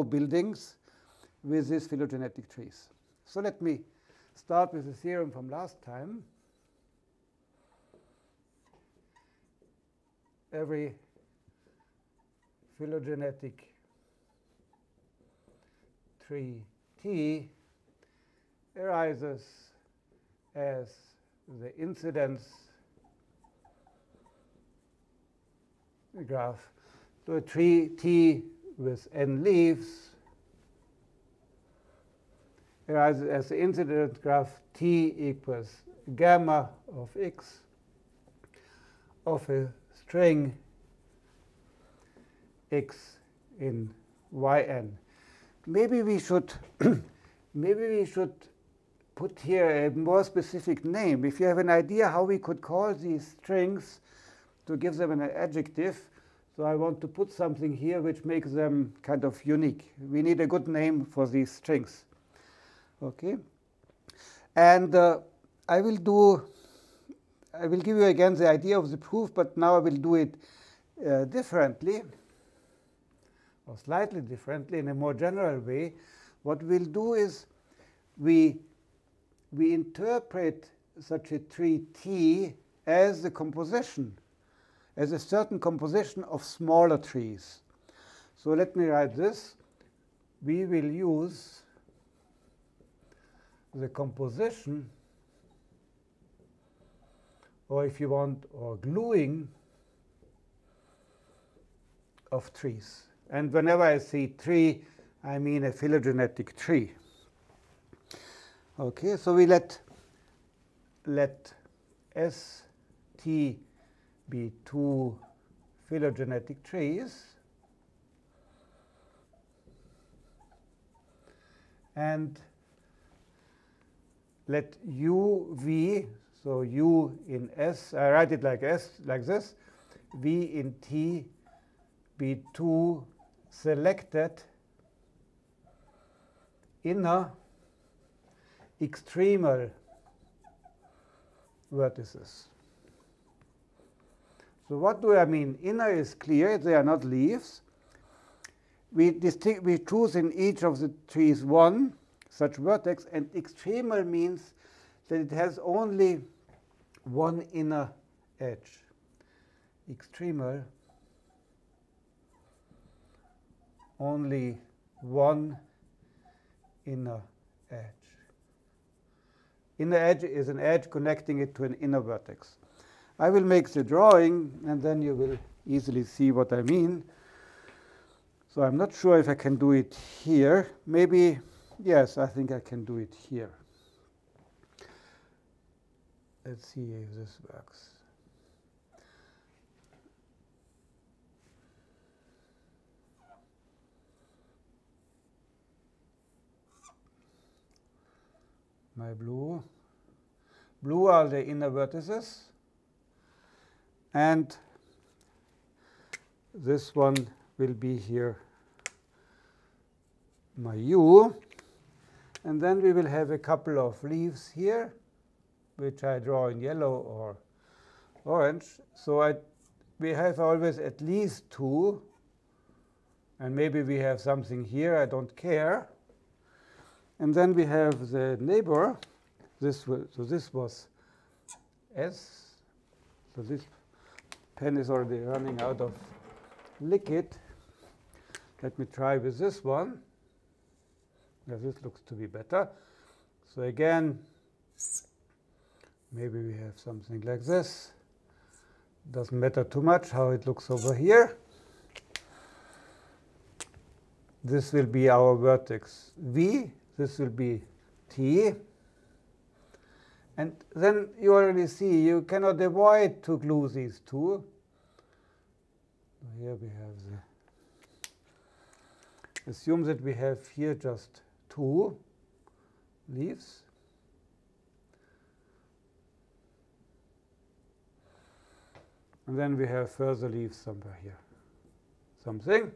buildings with these phylogenetic trees. So let me start with the theorem from last time. Every phylogenetic tree T arises as the incidence graph. So a tree T with n leaves arises as the incidence graph T equals gamma of x of a string x in yn. Maybe we should maybe we should put here a more specific name. If you have an idea how we could call these strings to give them an adjective, so I want to put something here which makes them kind of unique. We need a good name for these strings. Okay, and uh, I will do. I will give you again the idea of the proof, but now I will do it uh, differently or slightly differently in a more general way. What we'll do is we we interpret such a tree T as the composition, as a certain composition of smaller trees. So let me write this. We will use the composition, or if you want, or gluing of trees. And whenever I say tree, I mean a phylogenetic tree. Okay, so we let let S T be two phylogenetic trees. And let u v, so u in S, I write it like S, like this, v in T be two selected inner extremal vertices. So what do I mean? Inner is clear, they are not leaves. We, we choose in each of the trees one such vertex, and extremal means that it has only one inner edge. Extremal, only one inner edge. Inner edge is an edge connecting it to an inner vertex. I will make the drawing, and then you will easily see what I mean. So I'm not sure if I can do it here. Maybe Yes, I think I can do it here. Let's see if this works. My blue. Blue are the inner vertices. And this one will be here my u. And then we will have a couple of leaves here, which I draw in yellow or orange. So I, we have always at least two. And maybe we have something here, I don't care. And then we have the neighbor. This will, so this was S. So this pen is already running out of liquid. Let me try with this one. Yeah, this looks to be better. So again, maybe we have something like this. Doesn't matter too much how it looks over here. This will be our vertex V. This will be T. And then you already see you cannot avoid to glue these two. Here we have the, assume that we have here just two leaves. And then we have further leaves somewhere here. Something.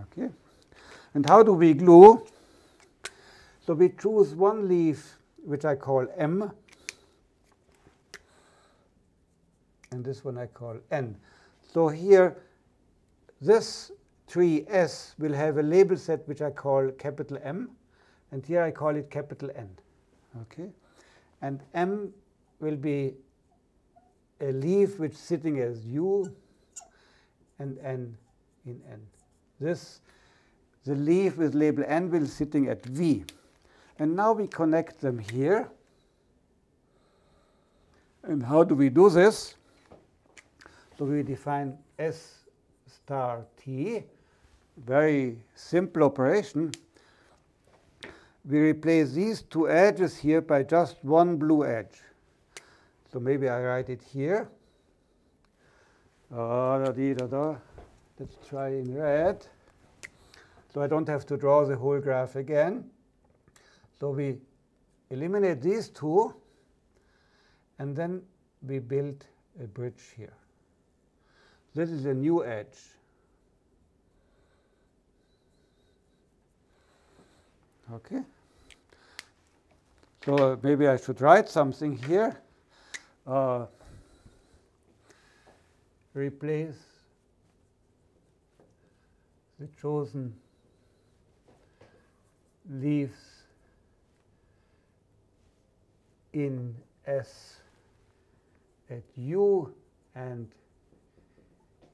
Okay. And how do we glue? So we choose one leaf which I call M, and this one I call N. So here, this tree S will have a label set which I call capital M, and here I call it capital N. Okay, and M will be a leaf which is sitting as U and N in N. This, the leaf with label N will sitting at V. And now we connect them here. And how do we do this? So we define S star T, very simple operation. We replace these two edges here by just one blue edge. So maybe I write it here. Uh, da, dee, da, da. Let's try in red. So I don't have to draw the whole graph again. So we eliminate these two, and then we build a bridge here. This is a new edge. Okay. So maybe I should write something here. Uh, replace the chosen leaves in S at U and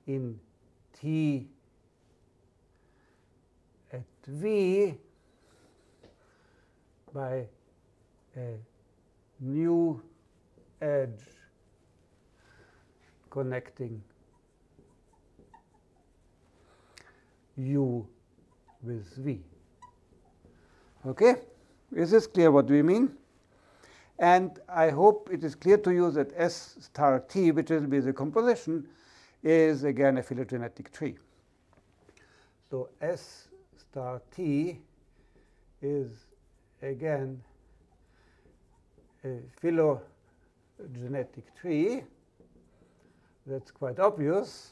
in T at V by a new edge connecting U with V. Okay? Is this clear what we mean? And I hope it is clear to you that S star T, which will be the composition, is again a phylogenetic tree. So S star T is again a phylogenetic tree. That's quite obvious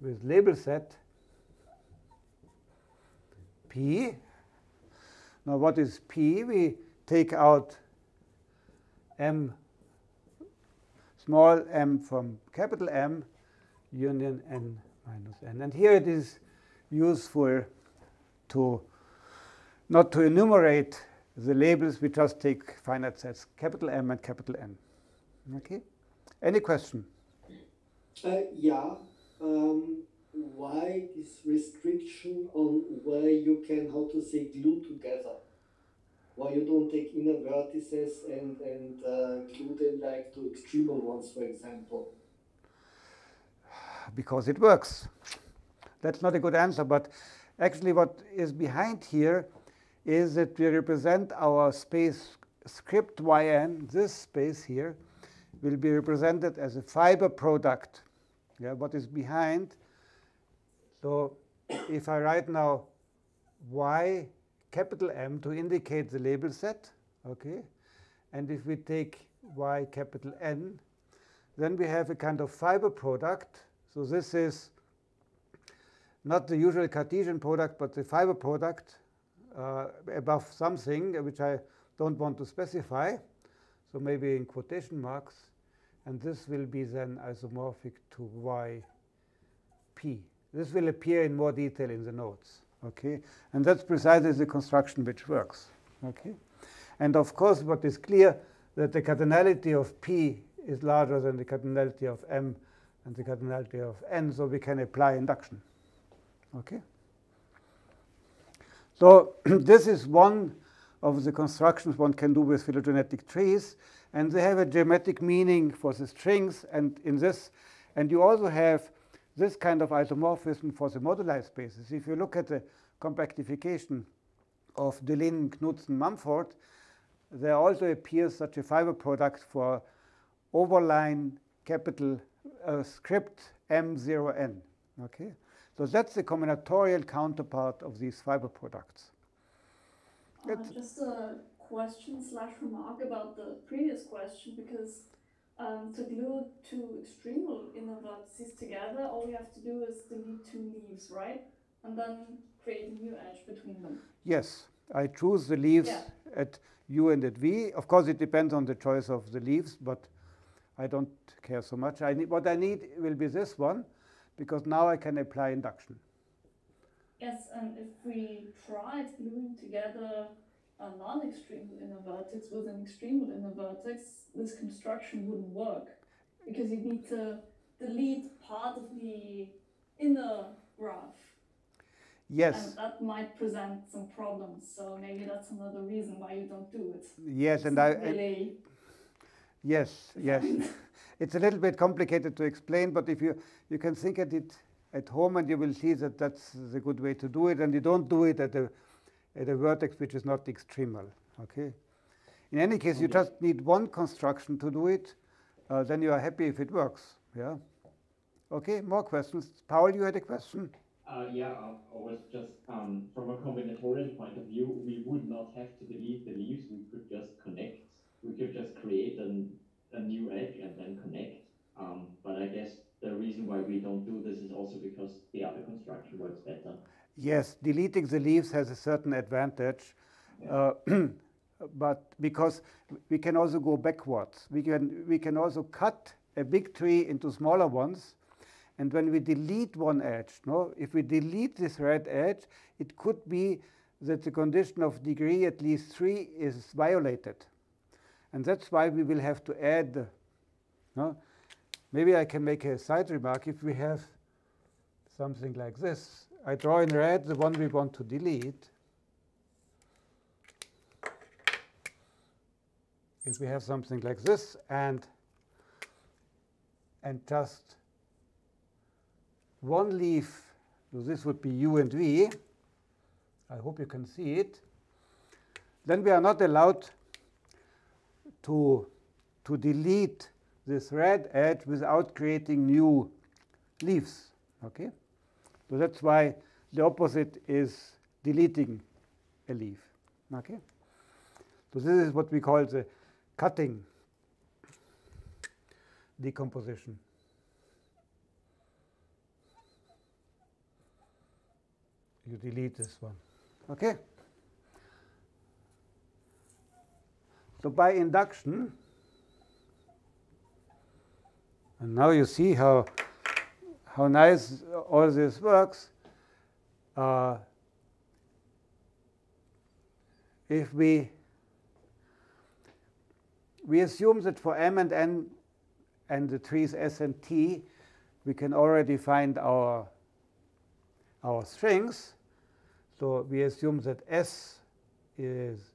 with label set P. Now what is P? We take out M, small m from capital M, union n minus n. And here it is useful to not to enumerate the labels, we just take finite sets capital M and capital N. Okay? Any question? Uh, yeah. Um, why this restriction on where you can, how to say, glue together? Why you don't take inner vertices and, and uh, glue them like to extremal ones, for example? Because it works. That's not a good answer, but actually what is behind here is that we represent our space script yn, this space here, will be represented as a fiber product. Yeah, what is behind. So if I write now y capital M to indicate the label set, okay, and if we take y capital N, then we have a kind of fiber product. So this is not the usual Cartesian product, but the fiber product uh, above something which I don't want to specify. So maybe in quotation marks. And this will be then isomorphic to yp. This will appear in more detail in the notes. Okay? And that's precisely the construction which works. Okay? And of course, what is clear that the cardinality of p is larger than the cardinality of m and the cardinality of n, so we can apply induction. Okay? So this is one of the constructions one can do with phylogenetic trees, and they have a geometric meaning for the strings and in this, and you also have this kind of isomorphism for the moduli spaces. If you look at the compactification of Deligne, Knudsen, Mumford, there also appears such a fiber product for overline capital uh, script M0n. Okay? So that's the combinatorial counterpart of these fiber products. Uh, just a question slash remark about the previous question, because um, to glue two extremal inner vertices together, all you have to do is delete two leaves, right? And then create a new edge between them. Yes, I choose the leaves yeah. at U and at V. Of course, it depends on the choice of the leaves, but I don't care so much. I need, what I need will be this one because now I can apply induction. Yes, and if we tried gluing together a non-extremal inner vertex with an extremal inner vertex, this construction wouldn't work because you need to delete part of the inner graph. Yes. And that might present some problems. So maybe that's another reason why you don't do it. Yes, it's and I. Really yes, yes. it's a little bit complicated to explain, but if you you can think at it at home, and you will see that that's the good way to do it, and you don't do it at a at a vertex which is not extremal. Okay. In any case, you just need one construction to do it. Uh, then you are happy if it works. Yeah. Okay. More questions. Paul, you had a question. Uh, yeah, I, was just um, from a combinatorial point of view, we would not have to delete the leaves. We could just connect. We could just create an, a new edge and then connect. Um, but I guess the reason why we don't do this is also because the other construction works better. Yes, deleting the leaves has a certain advantage, yeah. uh, but because we can also go backwards. We can we can also cut a big tree into smaller ones and when we delete one edge, no, if we delete this red edge, it could be that the condition of degree at least 3 is violated. And that's why we will have to add, no? maybe I can make a side remark. If we have something like this, I draw in red the one we want to delete. If we have something like this and and just one leaf, so this would be u and v. I hope you can see it. Then we are not allowed to, to delete this red edge without creating new leaves. Okay? So that's why the opposite is deleting a leaf. Okay? So this is what we call the cutting decomposition. you delete this one. Okay? So by induction, and now you see how, how nice all this works. Uh, if we we assume that for m and n and the trees s and t, we can already find our our strings. So we assume that S is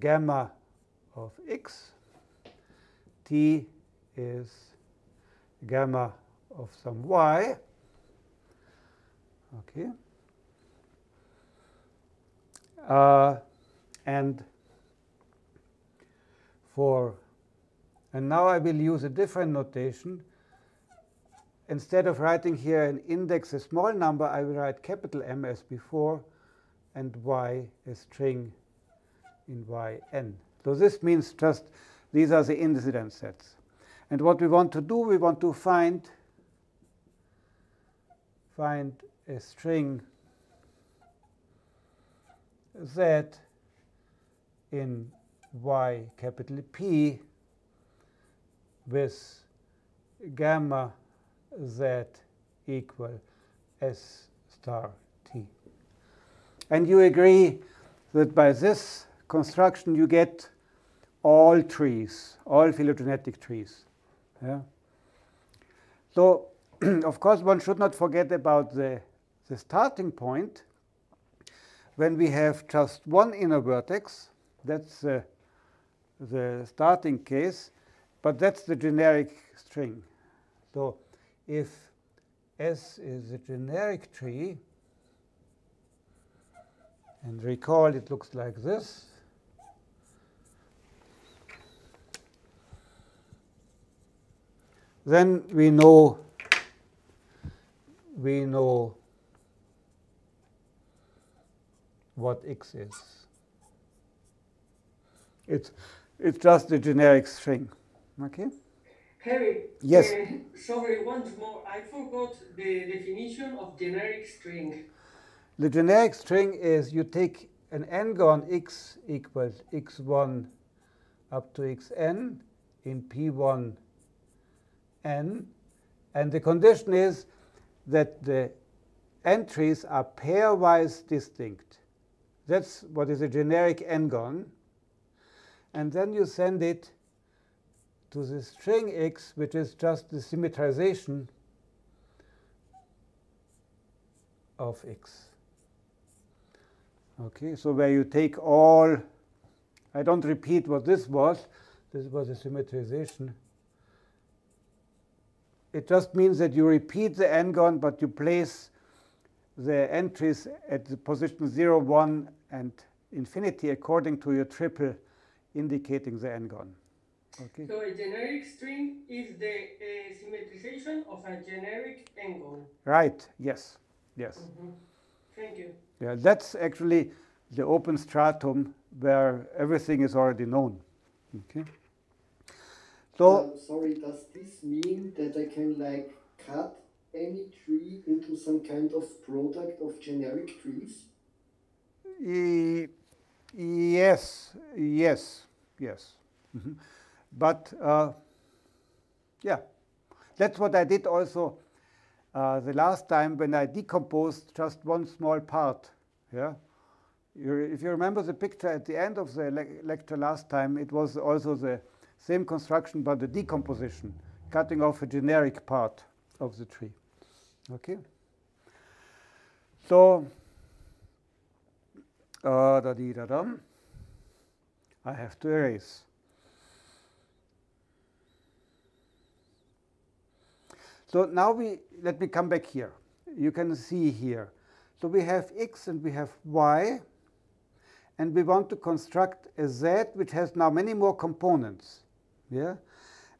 gamma of x, T is gamma of some y. Okay. Uh, and for, and now I will use a different notation instead of writing here an index, a small number, I will write capital M as before and y a string in yn. So this means just these are the incidence sets. And what we want to do, we want to find find a string z in y capital P with gamma z equal s star t. And you agree that by this construction you get all trees, all phylogenetic trees. Yeah? So, of course, one should not forget about the, the starting point. When we have just one inner vertex, that's uh, the starting case, but that's the generic string. So if S is a generic tree, and recall it looks like this, then we know we know what x is. It's it's just a generic string. Okay? Harry. Yes. Uh, sorry, once more. I forgot the definition of generic string. The generic string is you take an n-gon x equals x1 up to xn in p1 n, and the condition is that the entries are pairwise distinct. That's what is a generic n-gon. And then you send it to the string x, which is just the symmetrization of x. Okay, so where you take all, I don't repeat what this was, this was a symmetrization. It just means that you repeat the n-gon, but you place the entries at the position 0, 1, and infinity according to your triple indicating the n-gon. Okay. So a generic string is the uh, symmetrization of a generic n-gon. Right, yes, yes. Mm -hmm. Thank you. Yeah, that's actually the open stratum where everything is already known. Okay. So, uh, sorry, does this mean that I can like cut any tree into some kind of product of generic trees? E yes, yes, yes. Mm -hmm. But uh, yeah, that's what I did also uh, the last time when I decomposed just one small part. Yeah, you, if you remember the picture at the end of the le lecture last time, it was also the same construction but the decomposition, cutting off a generic part of the tree. Okay. So uh, da -da -da -da. I have to erase. So now we let me come back here. You can see here. So we have x and we have y, and we want to construct a z which has now many more components. Yeah,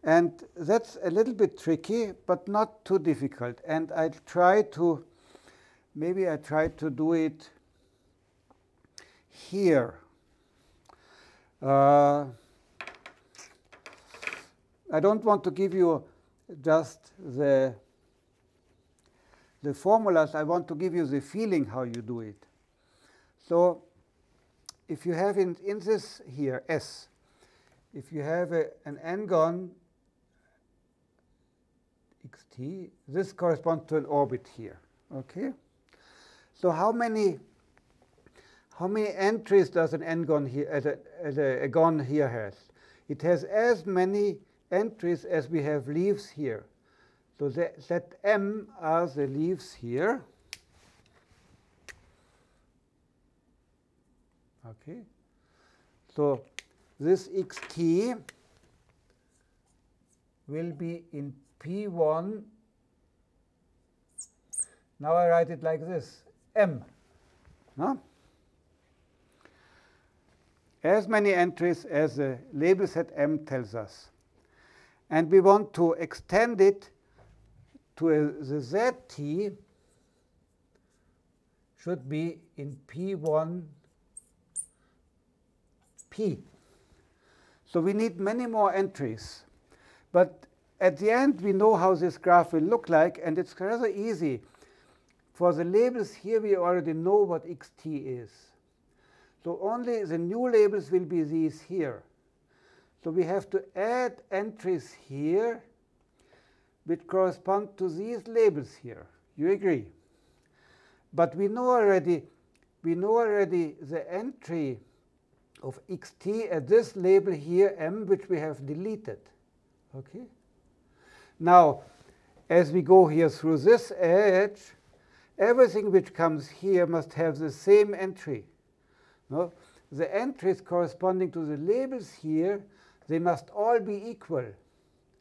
and that's a little bit tricky, but not too difficult. And I try to, maybe I try to do it here. Uh, I don't want to give you just the, the formulas. I want to give you the feeling how you do it. So if you have in, in this here, S, if you have a, an n-gon xt, this corresponds to an orbit here. Okay? So how many how many entries does an n-gon here as a, as a, gon here has? It has as many entries as we have leaves here. So that, that m are the leaves here. Okay. So this xt will be in P1. Now I write it like this, M. No? As many entries as the label set M tells us. And we want to extend it to a, the zt should be in P1 P. So we need many more entries. But at the end, we know how this graph will look like, and it's rather easy. For the labels here, we already know what xt is. So only the new labels will be these here. So we have to add entries here which correspond to these labels here. You agree? But we know already, we know already the entry of xt at this label here, m, which we have deleted. Okay? Now, as we go here through this edge, everything which comes here must have the same entry. No? The entries corresponding to the labels here, they must all be equal.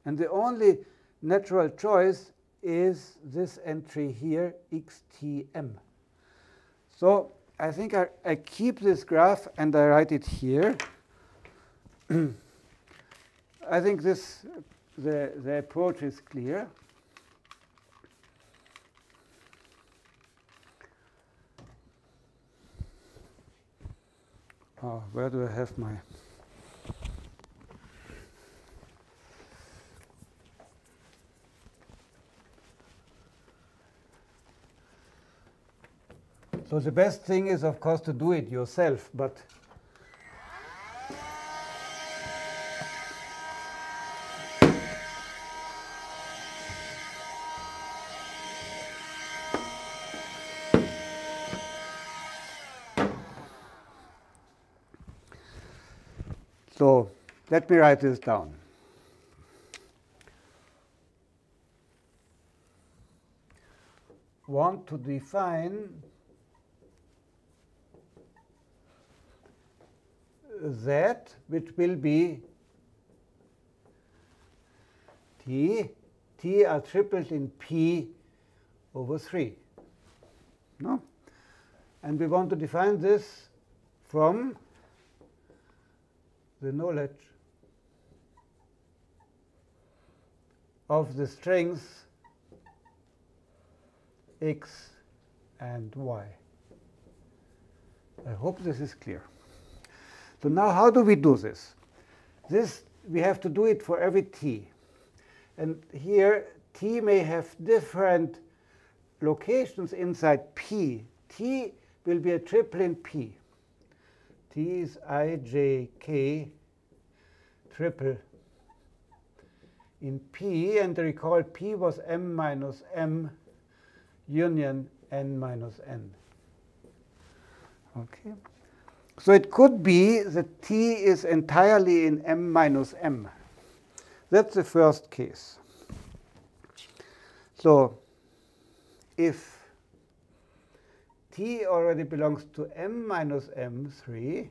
And the only natural choice is this entry here, xtm. So I think I, I keep this graph and I write it here. I think this the, the approach is clear. Oh, where do I have my So the best thing is, of course, to do it yourself, but So let me write this down. Want to define z, which will be t, t are tripled in p over 3. No? And we want to define this from the knowledge of the strings x and y. I hope this is clear. So now how do we do this? This, we have to do it for every t. And here, t may have different locations inside p. t will be a triple in p. t is i, j, k triple in p. And recall p was m minus m union n minus n. Okay. So it could be that t is entirely in m minus m. That's the first case. So if t already belongs to m minus m3,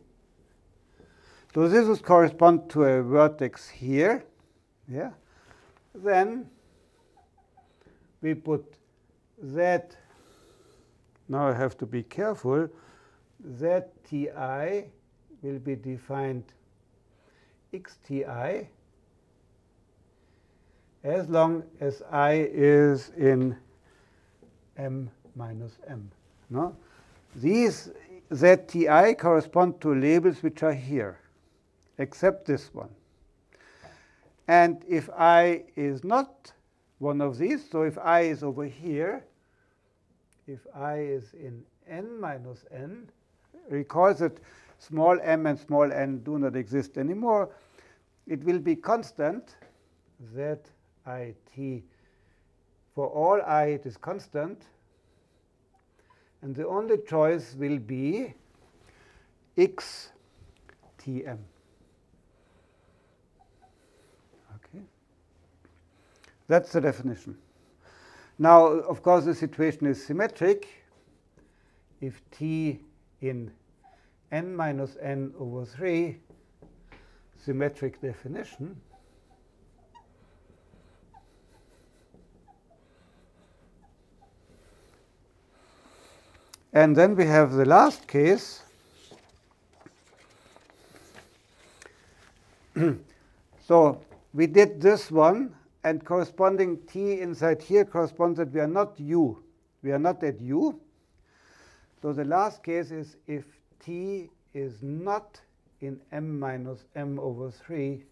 so this would correspond to a vertex here, yeah, then we put that, now I have to be careful, zti will be defined xti as long as i is in m minus m. No? These zti correspond to labels which are here, except this one. And if i is not one of these, so if i is over here, if i is in n minus n, recall that small m and small n do not exist anymore, it will be constant zit. For all i, it is constant. And the only choice will be x tm. Okay. That's the definition. Now, of course, the situation is symmetric. If t in n minus n over 3, symmetric definition, And then we have the last case. so we did this one, and corresponding t inside here corresponds that we are not u. We are not at u. So the last case is if t is not in m minus m over 3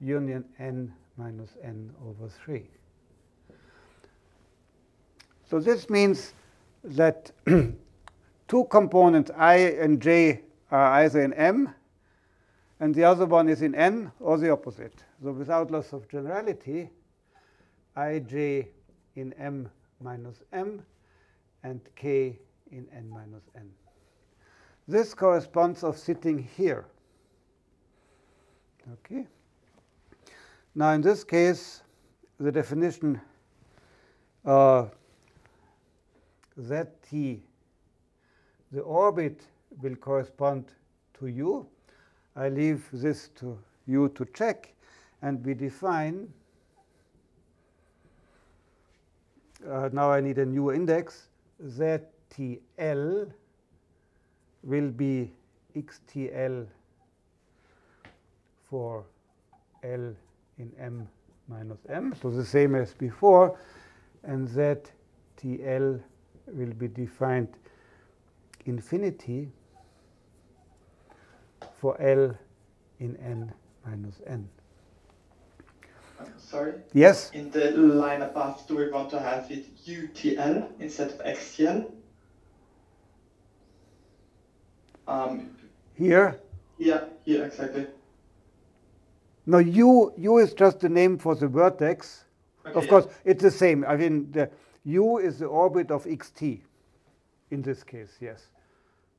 union n minus n over 3. So this means that two components, i and j, are either in m, and the other one is in n, or the opposite. So without loss of generality, ij in m minus m, and k in n minus n. This corresponds of sitting here. Okay. Now in this case, the definition uh, zt, the orbit will correspond to u. I leave this to you to check, and we define, uh, now I need a new index, ztl will be xtl for l in m minus m, so the same as before, and ztl will be defined infinity for L in n minus n. sorry? Yes? In the line above, do we want to have it UTL instead of XTL? Um, here? Yeah, here, exactly. No, U, U is just the name for the vertex. Okay, of yeah. course, it's the same. I mean, the, u is the orbit of xt in this case, yes.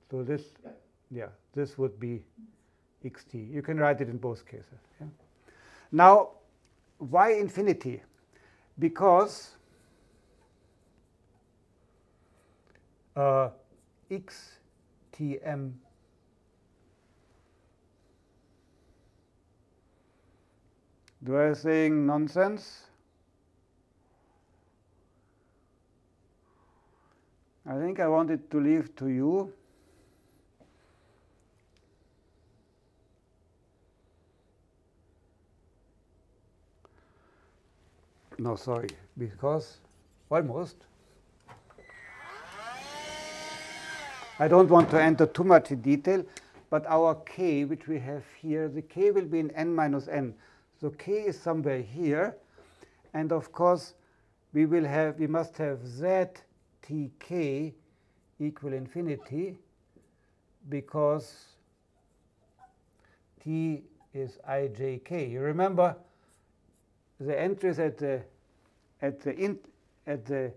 So this, Yeah. yeah, this would be xt. You can write it in both cases. Yeah? Now, why infinity? Because uh, xtm Do I saying nonsense? I think I wanted to leave to you. No, sorry, because almost. I don't want to enter too much in detail, but our k, which we have here, the k will be in n minus n. So k is somewhere here. And of course, we will have, we must have ztk equal infinity because t is ijk. You remember the entries at the at the at the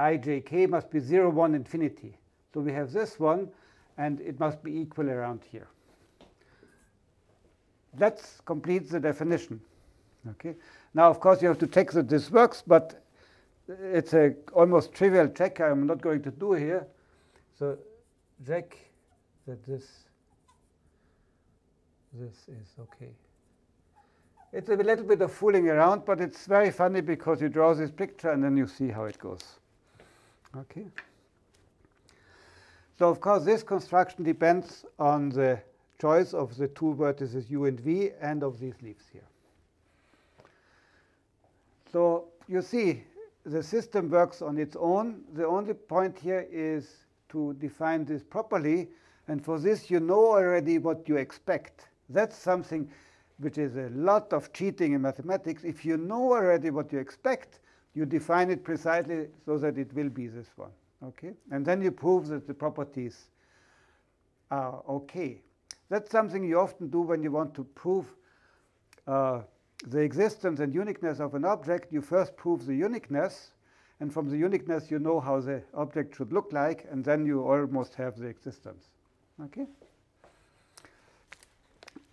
ijk must be 0, 1, infinity. So we have this one, and it must be equal around here. That completes the definition. Okay. Now, of course, you have to check that this works, but it's a almost trivial check I'm not going to do here. So check that this this is okay. It's a little bit of fooling around, but it's very funny because you draw this picture and then you see how it goes. Okay. So of course, this construction depends on the choice of the two vertices u and v and of these leaves here. So you see, the system works on its own. The only point here is to define this properly. And for this, you know already what you expect. That's something which is a lot of cheating in mathematics. If you know already what you expect, you define it precisely so that it will be this one. Okay? And then you prove that the properties are okay. That's something you often do when you want to prove uh, the existence and uniqueness of an object. You first prove the uniqueness, and from the uniqueness you know how the object should look like, and then you almost have the existence. Okay?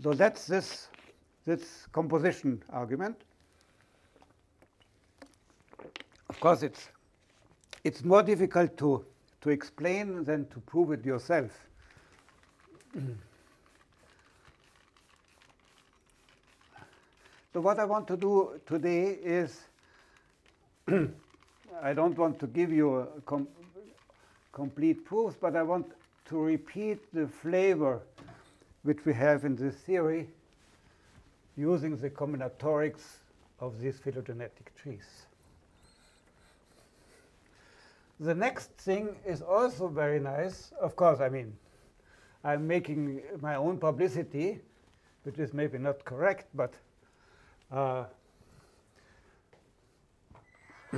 So that's this, this composition argument. Of course, it's, it's more difficult to, to explain than to prove it yourself. so what I want to do today is, I don't want to give you com complete proofs, but I want to repeat the flavor which we have in this theory using the combinatorics of these phylogenetic trees. The next thing is also very nice. Of course, I mean, I'm making my own publicity, which is maybe not correct, but uh,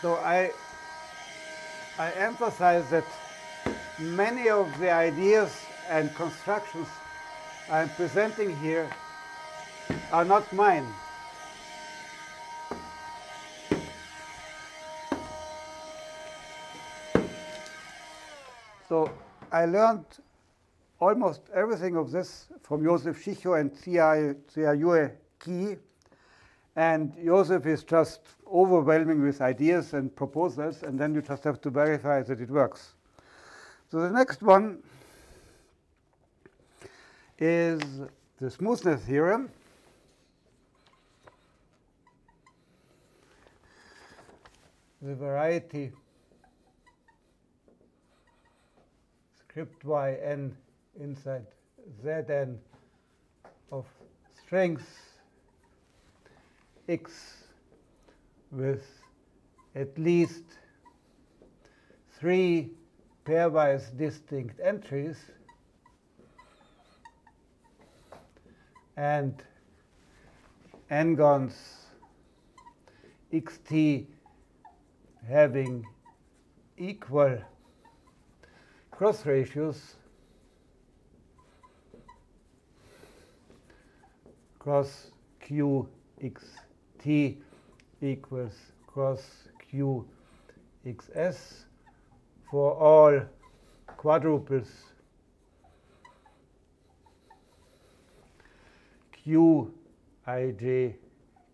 so I, I emphasize that many of the ideas and constructions I'm presenting here are not mine. I learned almost everything of this from Josef Schicho and Jiayue Qi. And Josef is just overwhelming with ideas and proposals, and then you just have to verify that it works. So the next one is the smoothness theorem. The variety script yn inside zn of strings x with at least three pairwise distinct entries and n-gons xt having equal cross ratios cross q x t equals cross q x s for all quadruples. Q i j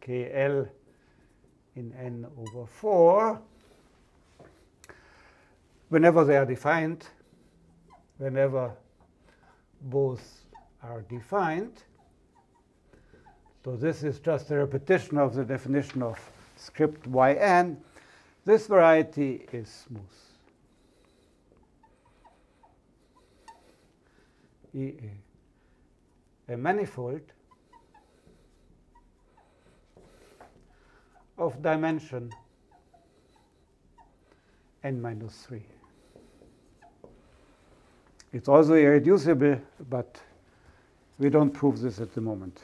k l in n over 4, whenever they are defined, whenever both are defined. So this is just a repetition of the definition of script yn. This variety is smooth. a manifold of dimension n minus 3. It's also irreducible, but we don't prove this at the moment.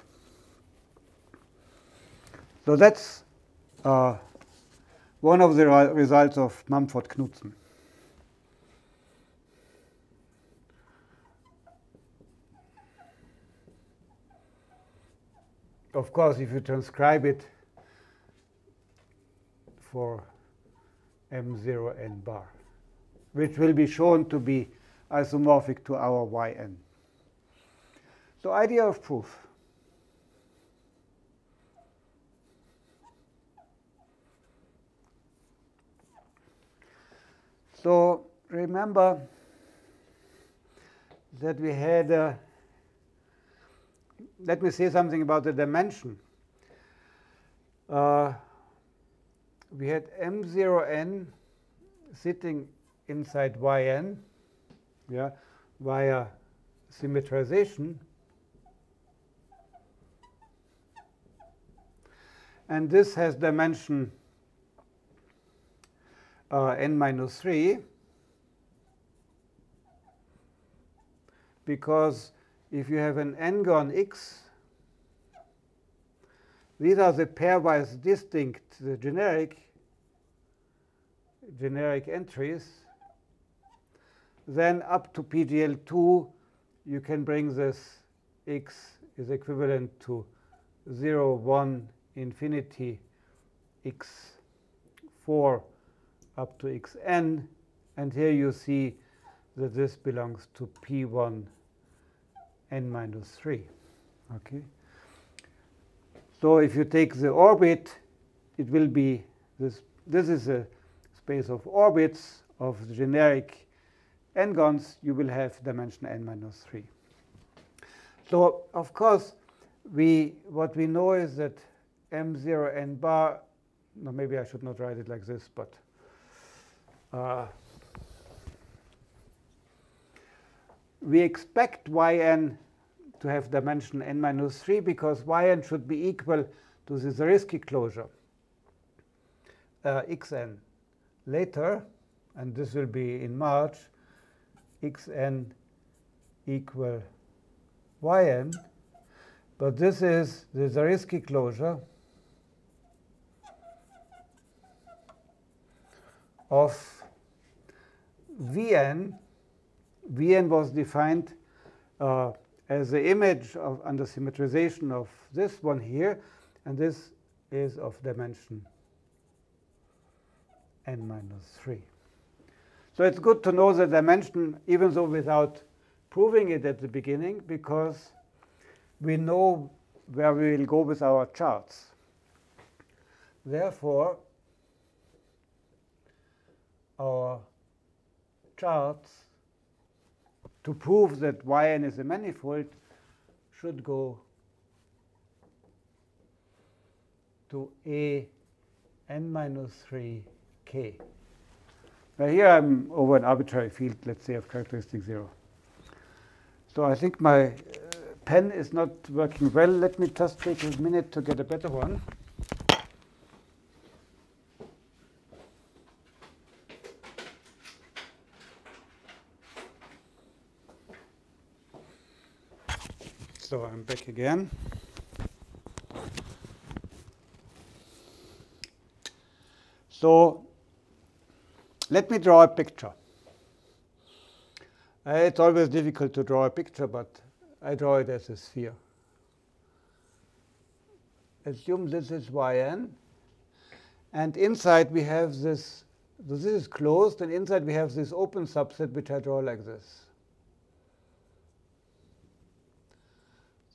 So that's uh, one of the results of Mumford-Knudsen. Of course, if you transcribe it for m0 n bar, which will be shown to be isomorphic to our yn. So idea of proof. So remember that we had, uh, let me say something about the dimension. Uh, we had m0n sitting inside yn yeah, via symmetrization. And this has dimension uh, n minus 3 because if you have an n-gon x, these are the pairwise distinct, the generic generic entries. Then up to PGL2, you can bring this x is equivalent to 0, 1, infinity, x4 up to xn. And here you see that this belongs to p1 n minus 3. Okay. So if you take the orbit, it will be this. This is a space of orbits of generic n-gons. You will have dimension n minus 3. So of course, we what we know is that m0 n bar. No, maybe I should not write it like this, but uh, we expect yn to have dimension n minus 3 because yn should be equal to the Zariski closure uh, xn later, and this will be in March, xn equal yn, but this is the Zariski closure of Vn, Vn was defined uh, as the image of under symmetrization of this one here, and this is of dimension n minus 3. So it's good to know the dimension, even though without proving it at the beginning, because we know where we will go with our charts. Therefore, our charts to prove that yn is a manifold should go to a n minus 3 k. Now here I'm over an arbitrary field, let's say, of characteristic 0. So I think my uh, pen is not working well. Let me just take a minute to get a better one. So I'm back again. So let me draw a picture. Uh, it's always difficult to draw a picture, but I draw it as a sphere. Assume this is yn, and inside we have this this is closed, and inside we have this open subset which I draw like this.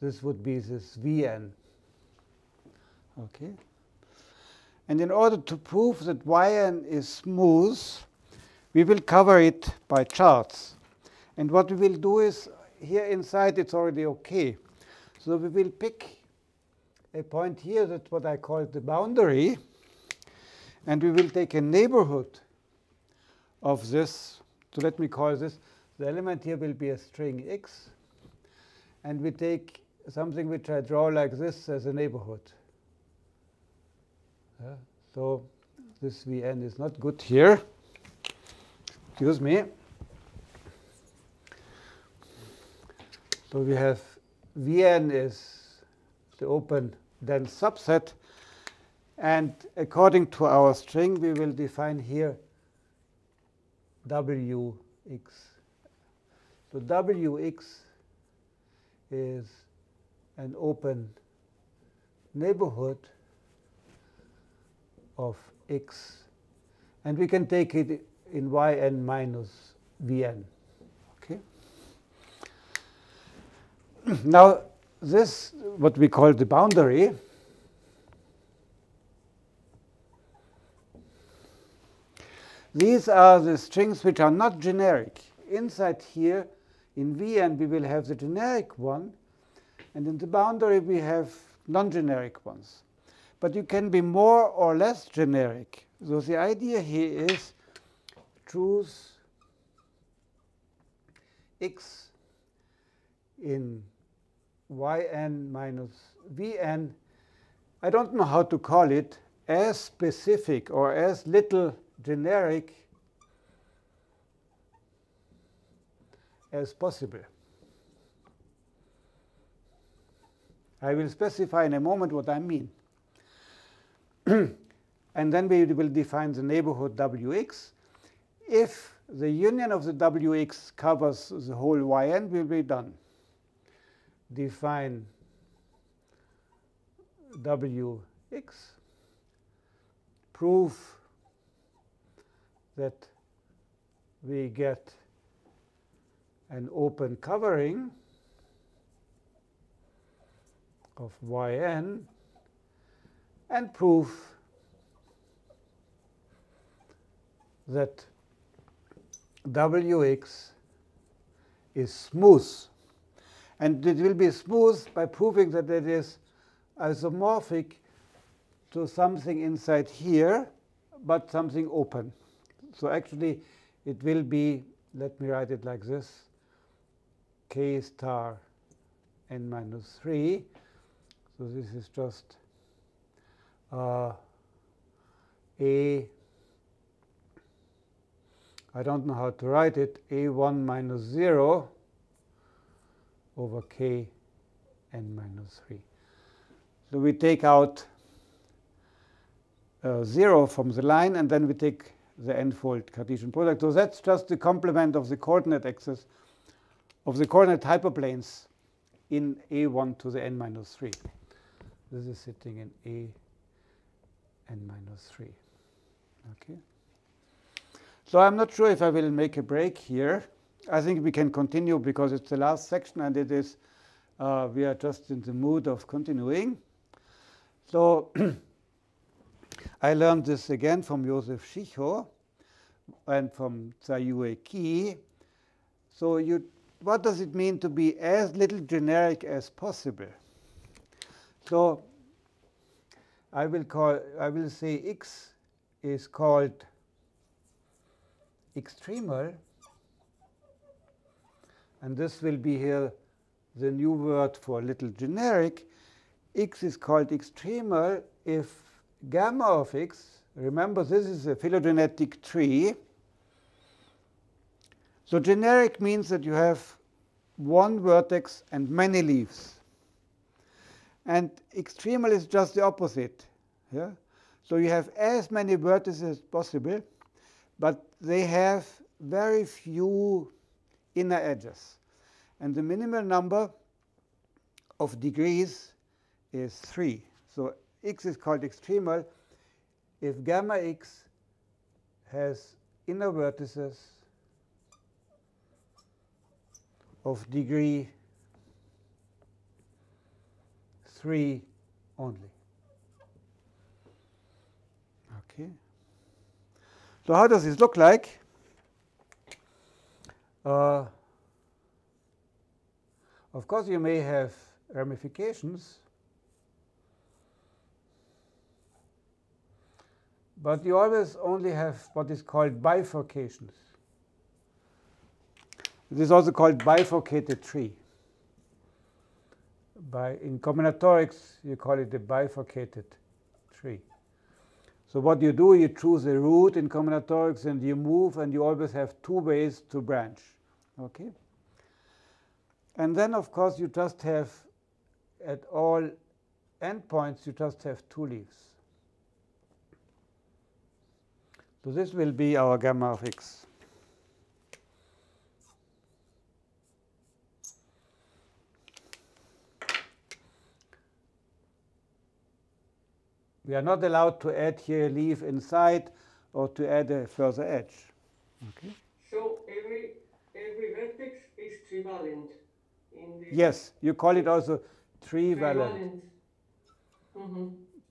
This would be this Vn. Okay. And in order to prove that Yn is smooth, we will cover it by charts. And what we will do is, here inside it's already okay. So we will pick a point here, that's what I call the boundary. And we will take a neighborhood of this. So let me call this, the element here will be a string x. And we take something which I draw like this as a neighborhood. Yeah. So this Vn is not good here. Excuse me. So we have Vn is the open dense subset. And according to our string, we will define here Wx. So Wx is an open neighborhood of x. And we can take it in yn minus vn. Okay. now, this, what we call the boundary, these are the strings which are not generic. Inside here, in Vn, we will have the generic one, and in the boundary, we have non-generic ones. But you can be more or less generic. So the idea here is choose x in yn minus vn. I don't know how to call it, as specific or as little generic as possible. I will specify in a moment what I mean. and then we will define the neighborhood Wx. If the union of the Wx covers the whole Yn, we'll be done. Define Wx, prove that we get an open covering of yn and prove that Wx is smooth. And it will be smooth by proving that it is isomorphic to something inside here, but something open. So actually, it will be, let me write it like this, k star n minus 3. So this is just uh, a, I don't know how to write it, a1 minus 0 over k n minus 3. So we take out uh, 0 from the line, and then we take the n-fold Cartesian product. So that's just the complement of the coordinate axis of the coordinate hyperplanes in a1 to the n minus 3. This is sitting in a n minus 3. Okay. So I'm not sure if I will make a break here. I think we can continue because it's the last section and it is, uh, we are just in the mood of continuing. So I learned this again from Josef Schicho and from Jiayue Qi. So you, what does it mean to be as little generic as possible? So I will call, I will say x is called extremal, and this will be here the new word for a little generic. x is called extremal if gamma of x, remember this is a phylogenetic tree. So generic means that you have one vertex and many leaves. And extremal is just the opposite. Yeah? So you have as many vertices as possible, but they have very few inner edges. And the minimal number of degrees is 3. So x is called extremal if gamma x has inner vertices of degree 3 only. Okay. So how does this look like? Uh, of course, you may have ramifications, but you always only have what is called bifurcations. It is also called bifurcated tree. By, in combinatorics, you call it the bifurcated tree. So what you do, you choose a root in combinatorics and you move, and you always have two ways to branch. Okay? And then, of course, you just have, at all endpoints, you just have two leaves. So this will be our gamma of x. We are not allowed to add here a leaf inside or to add a further edge. Okay. So every every vertex is trivalent in Yes, you call it also trivalent, trivalent. Mm-hmm.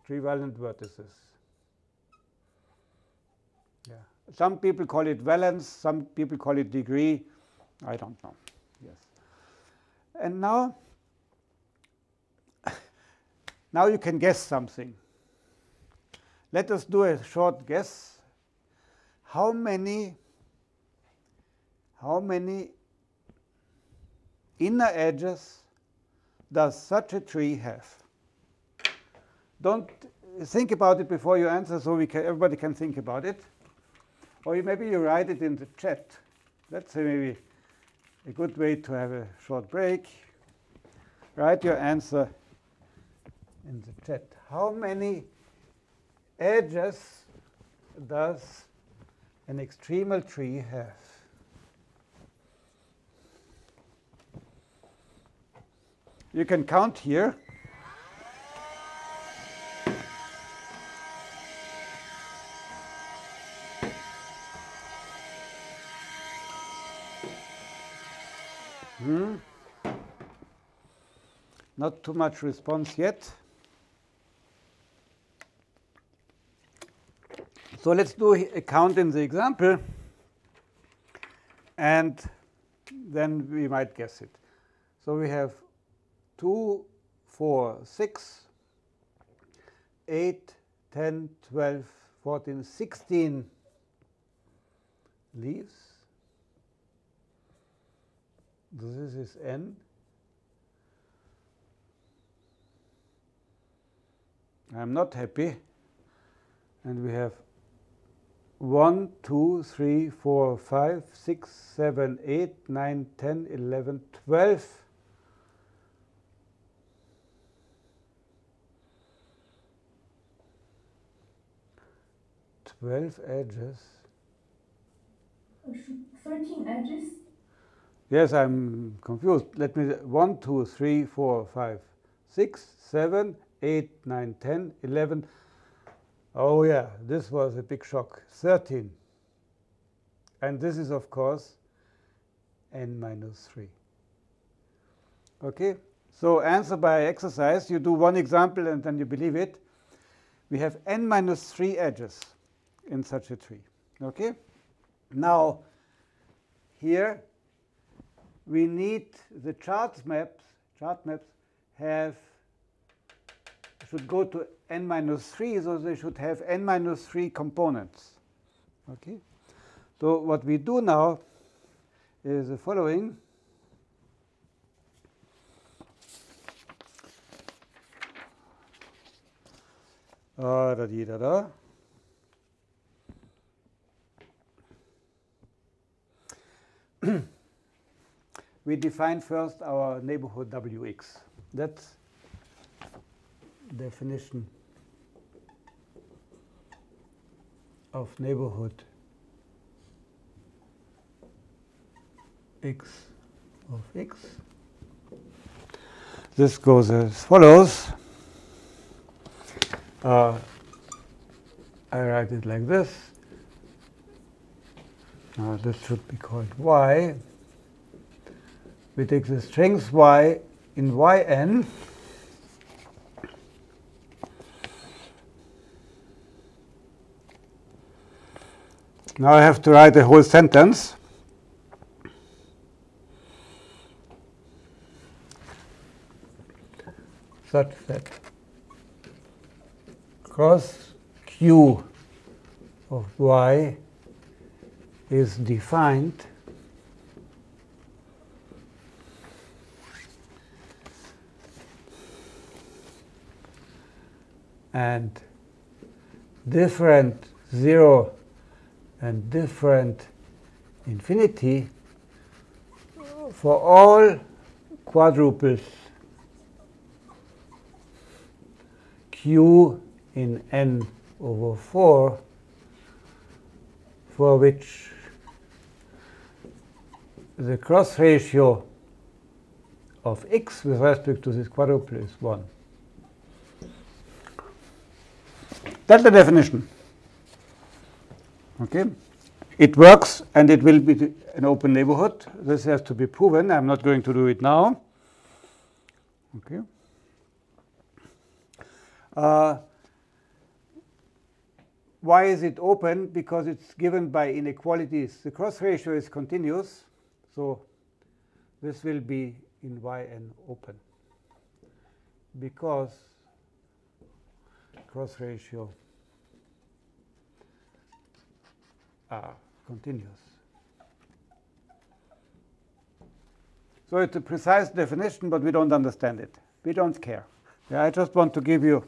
trivalent vertices. Yeah. Some people call it valence, some people call it degree. I don't know. Yes. And now, now you can guess something. Let us do a short guess. How many how many inner edges does such a tree have? Don't think about it before you answer so we can, everybody can think about it. Or maybe you write it in the chat. That's maybe a good way to have a short break. Write your answer in the chat. How many edges does an extremal tree have? You can count here. Hmm. Not too much response yet. So let's do a count in the example, and then we might guess it. So we have 2, 4, 6, 8, 10, 12, 14, 16 leaves. This is n. I am not happy. And we have 1, 2, 3, 4, 5, 6, 7, 8, 9, 10, 11, 12. Twelve edges. Thirteen edges? Yes, I'm confused. Let me, 1, 2, 3, 4, 5, 6, 7, 8, 9, 10, 11. Oh yeah, this was a big shock. 13. And this is, of course, n minus 3. Okay? So answer by exercise. You do one example and then you believe it. We have n minus 3 edges in such a tree. Okay? Now, here we need the chart maps. Chart maps have should go to n minus 3, so they should have n minus 3 components. Okay? So what we do now is the following. Uh, da -da -da we define first our neighborhood Wx. That's definition of neighborhood x of x. This goes as follows. Uh, I write it like this. This should be called y. We take the strings y in yn. Now I have to write a whole sentence. such that cross q of y is defined and different 0 and different infinity for all quadruples q in n over 4 for which the cross ratio of x with respect to this quadruple is 1. That's the definition. Okay? It works and it will be an open neighborhood. This has to be proven. I'm not going to do it now. Okay. Uh, why is it open? Because it's given by inequalities. The cross ratio is continuous, so this will be in yn open because cross ratio are continuous. So it's a precise definition, but we don't understand it. We don't care. Yeah, I just want to give you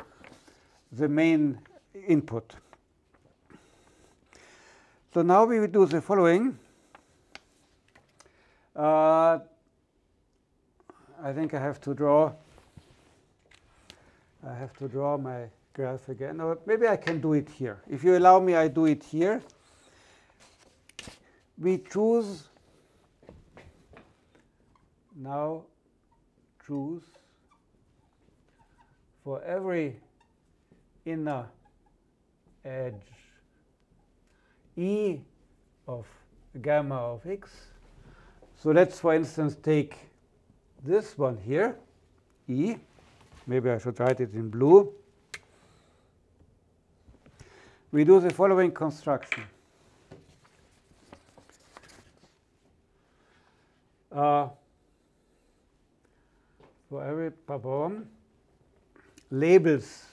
the main input. So now we will do the following. Uh, I think I have to draw. I have to draw my graph again. Or maybe I can do it here. If you allow me, I do it here. We choose now choose for every inner edge E of gamma of x. So let's, for instance, take this one here, E. Maybe I should write it in blue. We do the following construction. Uh, for every perform labels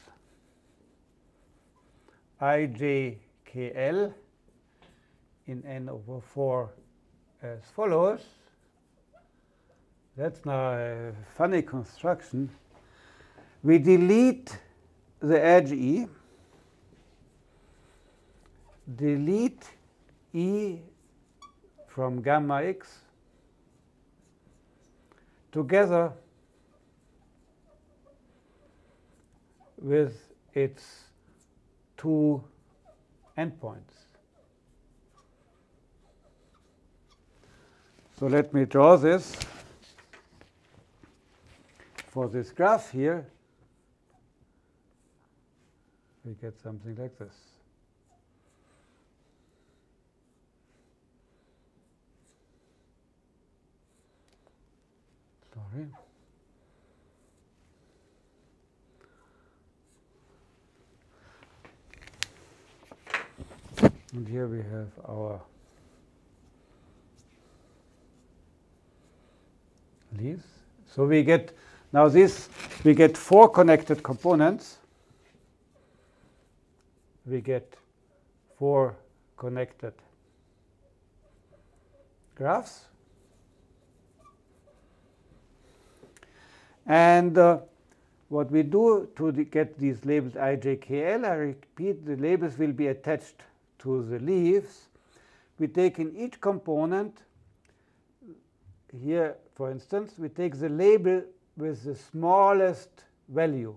ijkl in n over 4 as follows. That's now a funny construction. We delete the edge E, delete E from gamma x together with its two endpoints. So let me draw this for this graph here. We get something like this. Sorry. And here we have our leaves. So we get, now this, we get four connected components. We get four connected graphs. And uh, what we do to get these labels ijkl, I repeat, the labels will be attached to the leaves, we take in each component, here for instance, we take the label with the smallest value.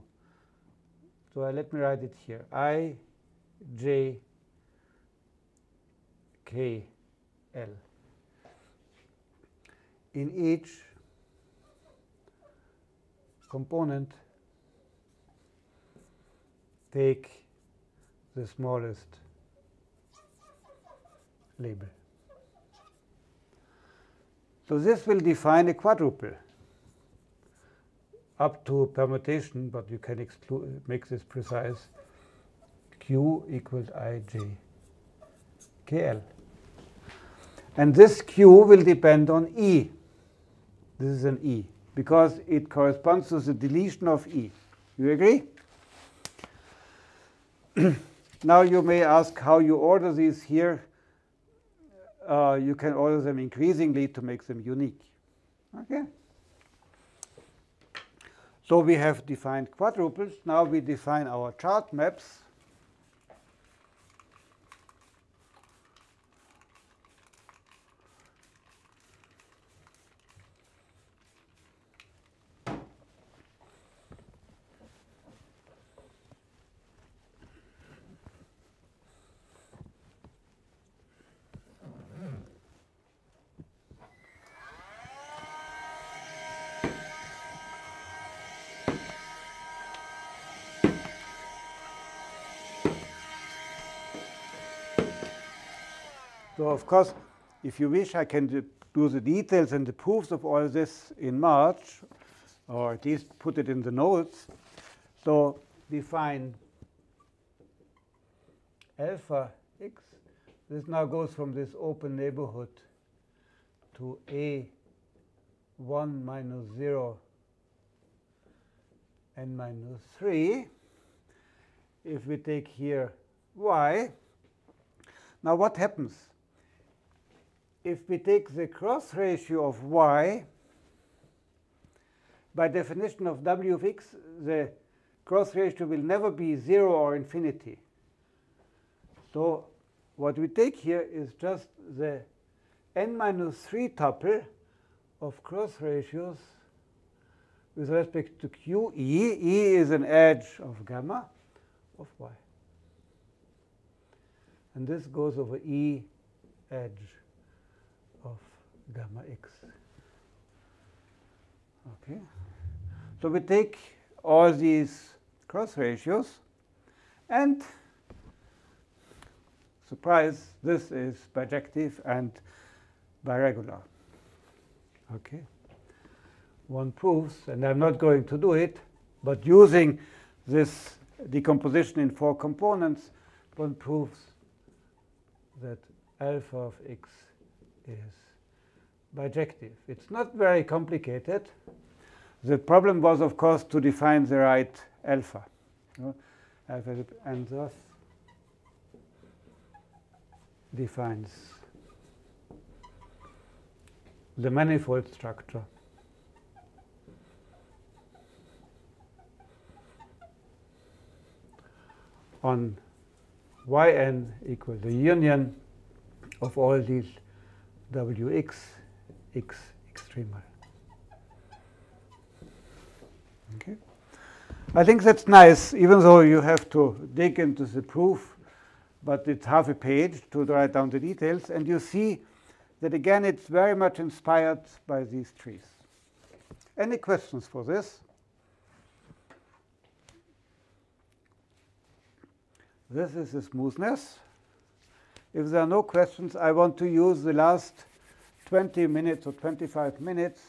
So uh, let me write it here, i, j, k, l. In each component, take the smallest label. So this will define a quadruple up to permutation, but you can make this precise. Q equals ij kl. And this Q will depend on E. This is an E, because it corresponds to the deletion of E. You agree? now you may ask how you order these here. Uh, you can order them increasingly to make them unique. Okay. So we have defined quadruples. Now we define our chart maps. So of course, if you wish, I can do the details and the proofs of all this in March, or at least put it in the notes. So define alpha x. This now goes from this open neighborhood to a 1 minus 0 n minus 3. If we take here y, now what happens? If we take the cross ratio of y, by definition of w of x, the cross ratio will never be 0 or infinity. So what we take here is just the n minus 3 tuple of cross ratios with respect to q. E, E is an edge of gamma of y. And this goes over E edge gamma x. Okay. So we take all these cross ratios and surprise, this is bijective and biregular. Okay. One proves, and I'm not going to do it, but using this decomposition in four components, one proves that alpha of x is bijective. It's not very complicated. The problem was, of course, to define the right alpha. alpha and thus defines the manifold structure. on yn equals the union of all these wx x extremal. Okay. I think that's nice, even though you have to dig into the proof, but it's half a page to write down the details. And you see that, again, it's very much inspired by these trees. Any questions for this? This is the smoothness. If there are no questions, I want to use the last 20 minutes or 25 minutes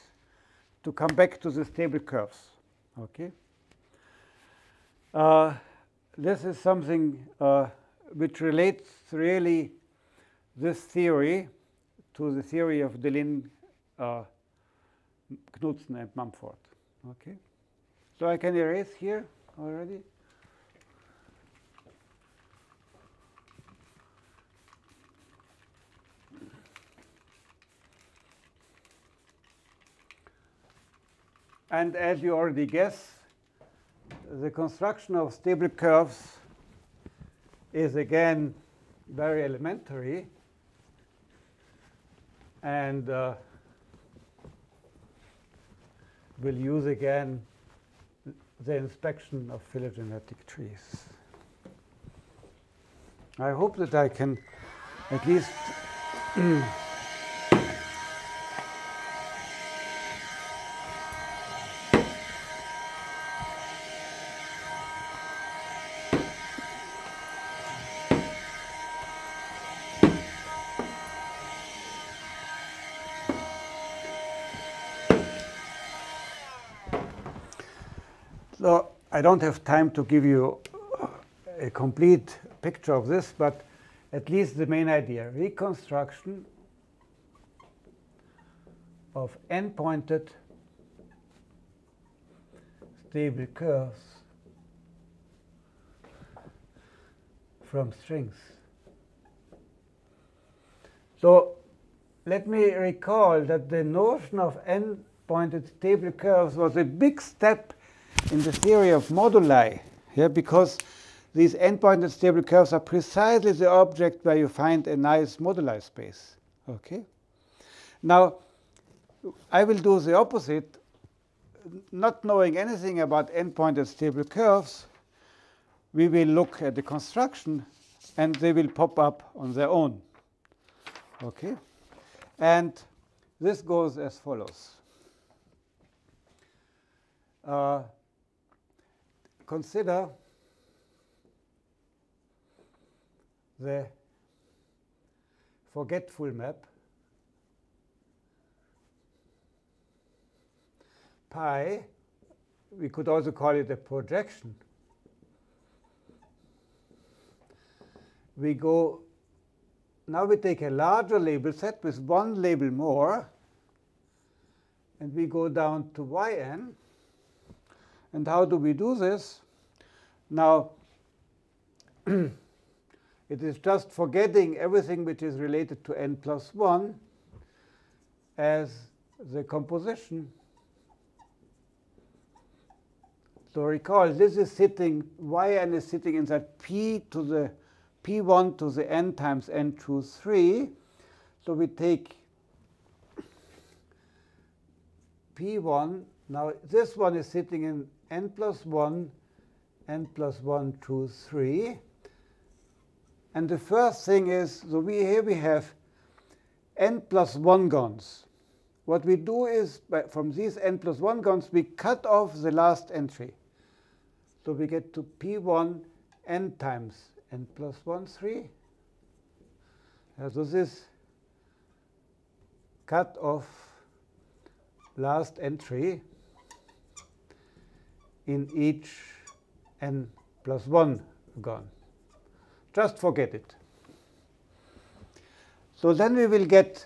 to come back to the stable curves. Okay. Uh, this is something uh, which relates really this theory to the theory of Deligne, uh, Knudsen, and Mumford. Okay. So I can erase here already. And as you already guess, the construction of stable curves is again very elementary. And uh, we'll use again the inspection of phylogenetic trees. I hope that I can at least don't have time to give you a complete picture of this, but at least the main idea, reconstruction of n-pointed stable curves from strings. So let me recall that the notion of n-pointed stable curves was a big step in the theory of moduli, yeah, because these n-pointed stable curves are precisely the object where you find a nice moduli space. Okay. Now, I will do the opposite, not knowing anything about n-pointed stable curves. We will look at the construction, and they will pop up on their own. Okay, and this goes as follows. Uh, consider the forgetful map pi, we could also call it a projection. We go, now we take a larger label set with one label more, and we go down to yn. And how do we do this? Now, it is just forgetting everything which is related to n plus 1 as the composition. So recall, this is sitting, yn is sitting inside p to the p1 to the n times n choose 3. So we take p1. Now this one is sitting in n plus 1, n plus 1 choose 3. And the first thing is, so we, here we have n plus 1 gons. What we do is, by, from these n plus 1 gons, we cut off the last entry. So we get to p1 n times n plus 1, 3. Uh, so this cut off last entry in each n plus 1 gon. Just forget it. So then we will get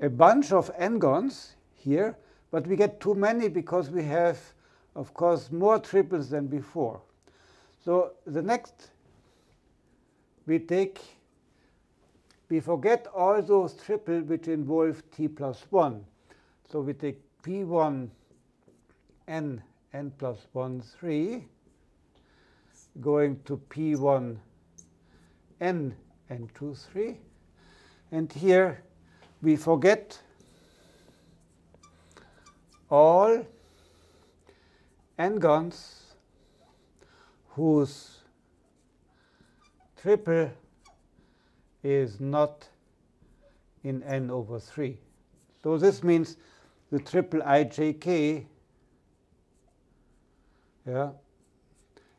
a bunch of n-gons here, but we get too many because we have, of course, more triples than before. So the next, we take, we forget all those triples which involve t plus 1. So we take p1 n n plus 1, 3 going to P1 n n 2, 3. And here we forget all n-gons whose triple is not in n over 3. So this means the triple ijk yeah,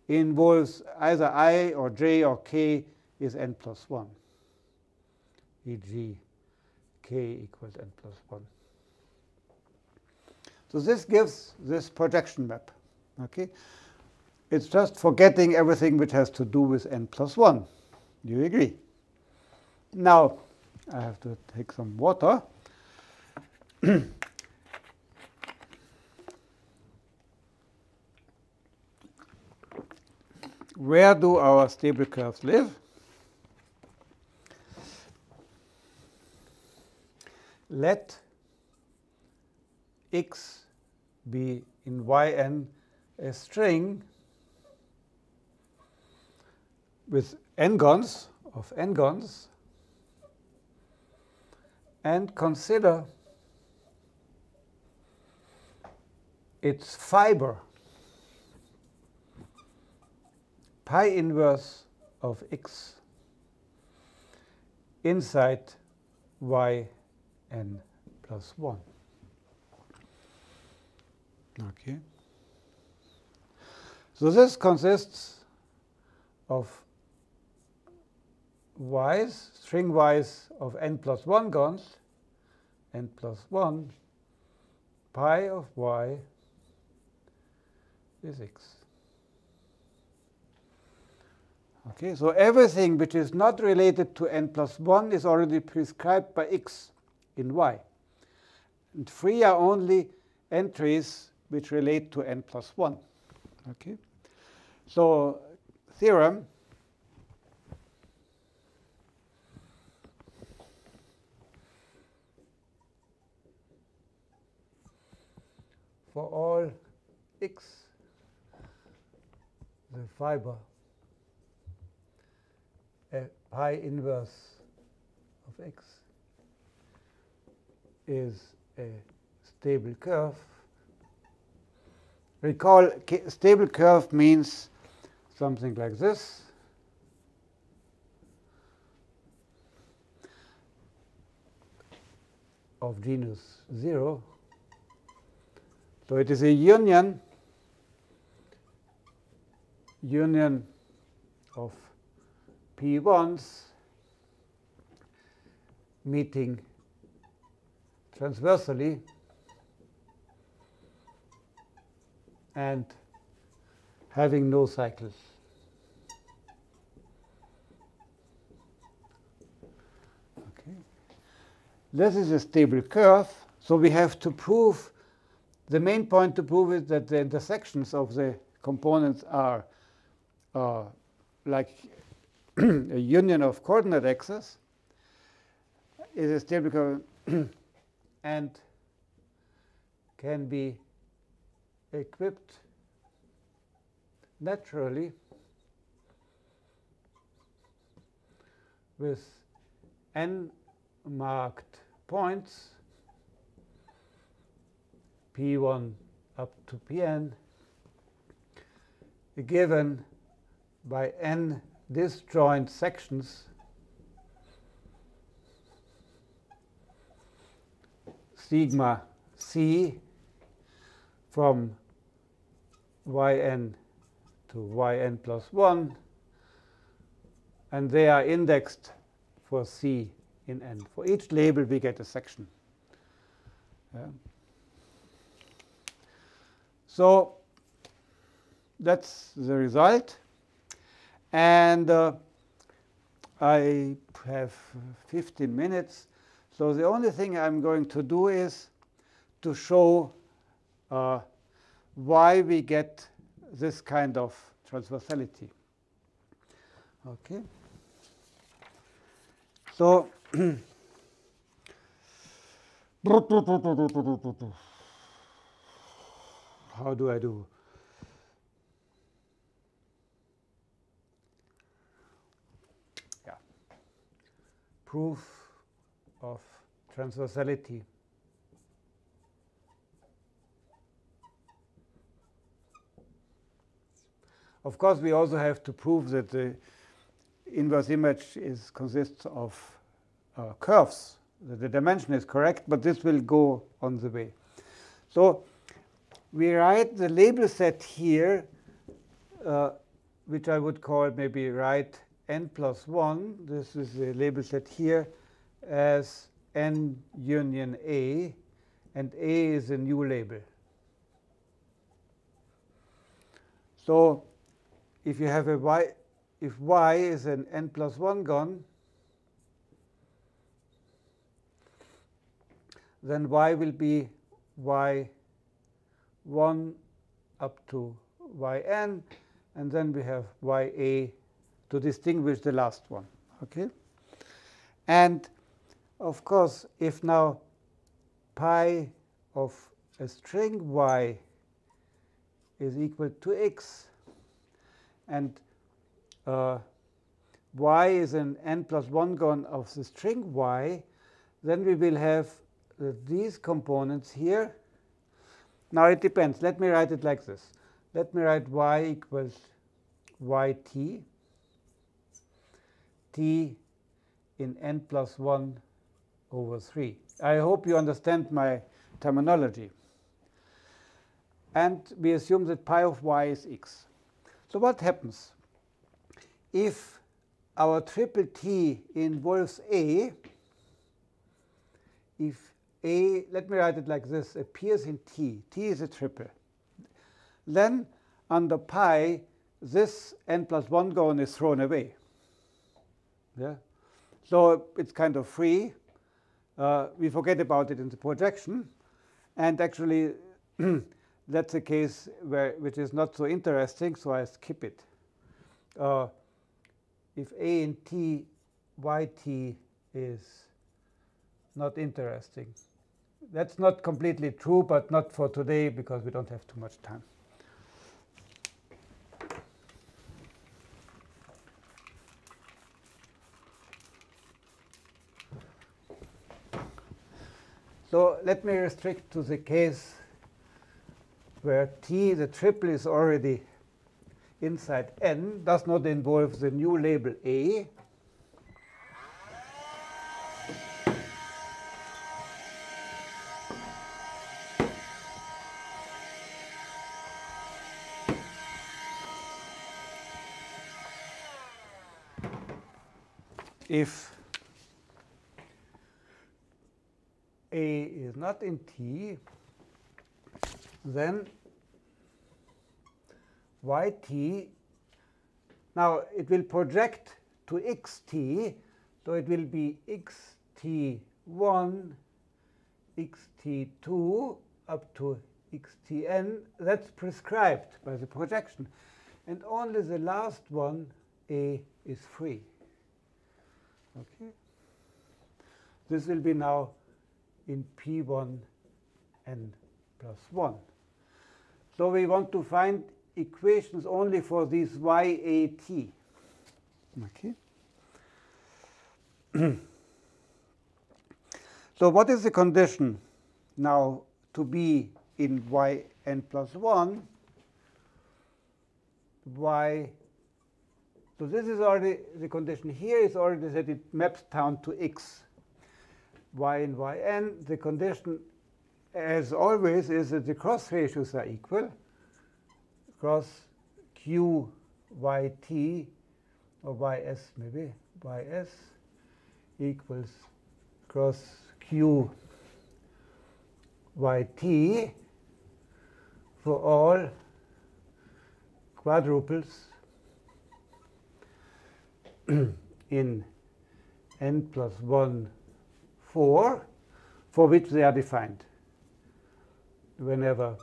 involves either i or j or k is n plus 1, e.g. k equals n plus 1. So this gives this projection map. Okay, It's just forgetting everything which has to do with n plus 1. Do you agree? Now, I have to take some water. where do our stable curves live? Let x be in yn a string with n-gons of n-gons and consider its fiber pi inverse of x inside y n plus 1. Okay. So this consists of y's, string y's of n plus 1 gons, n plus 1, pi of y physics. Okay, so everything which is not related to n plus 1 is already prescribed by x in y. And three are only entries which relate to n plus 1. Okay, so theorem for all x the fiber pi inverse of x is a stable curve. Recall, stable curve means something like this. of genus 0. So it is a union union of p1s meeting transversally and having no cycles. Okay. This is a stable curve, so we have to prove the main point to prove is that the intersections of the components are uh, like a union of coordinate axes is a stable and can be equipped naturally with n marked points p1 up to pn given by n disjoint sections sigma c from yn to yn plus 1, and they are indexed for c in n. For each label, we get a section. Yeah. So that's the result. And uh, I have 15 minutes. So the only thing I'm going to do is to show uh, why we get this kind of transversality. Okay. So how do I do? Proof of transversality. Of course, we also have to prove that the inverse image is consists of uh, curves, that the dimension is correct, but this will go on the way. So we write the label set here, uh, which I would call maybe write n plus 1, this is the label set here, as n union A, and A is a new label. So if you have a y, if y is an n plus 1 gon, then y will be y 1 up to yn, and then we have ya to distinguish the last one. Okay? And of course, if now pi of a string y is equal to x, and uh, y is an n plus 1 gon of the string y, then we will have uh, these components here. Now it depends. Let me write it like this. Let me write y equals yt t in n plus 1 over 3. I hope you understand my terminology. And we assume that pi of y is x. So what happens? If our triple t involves a, if a, let me write it like this, appears in t, t is a triple, then under pi, this n plus 1 gon is thrown away. Yeah? So it's kind of free. Uh, we forget about it in the projection. And actually, that's a case where, which is not so interesting, so I skip it. Uh, if a and t, yt is not interesting. That's not completely true, but not for today because we don't have too much time. So let me restrict to the case where T, the triple, is already inside N, does not involve the new label A. If A is not in T, then yt, now it will project to xt, so it will be xt1, xt2 up to xtn. That's prescribed by the projection. And only the last one, A, is free. Okay. This will be now in P1 n plus 1. So we want to find equations only for these YAT. Okay. so what is the condition now to be in yn plus 1? Y, so this is already, the condition here is already that it maps down to x y and yn, the condition, as always, is that the cross ratios are equal. Cross q yt, or ys maybe, ys equals cross q yt for all quadruples in n plus 1 4 for which they are defined whenever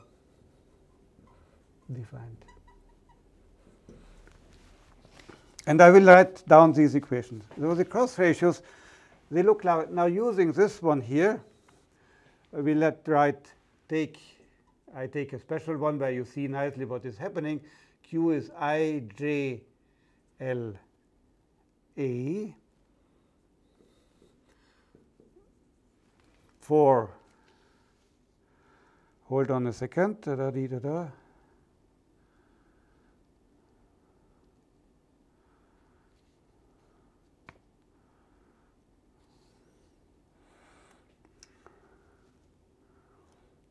defined. And I will write down these equations. So the cross ratios, they look like now using this one here, we let write take I take a special one where you see nicely what is happening. Q is I J L A for, hold on a second, da da da da.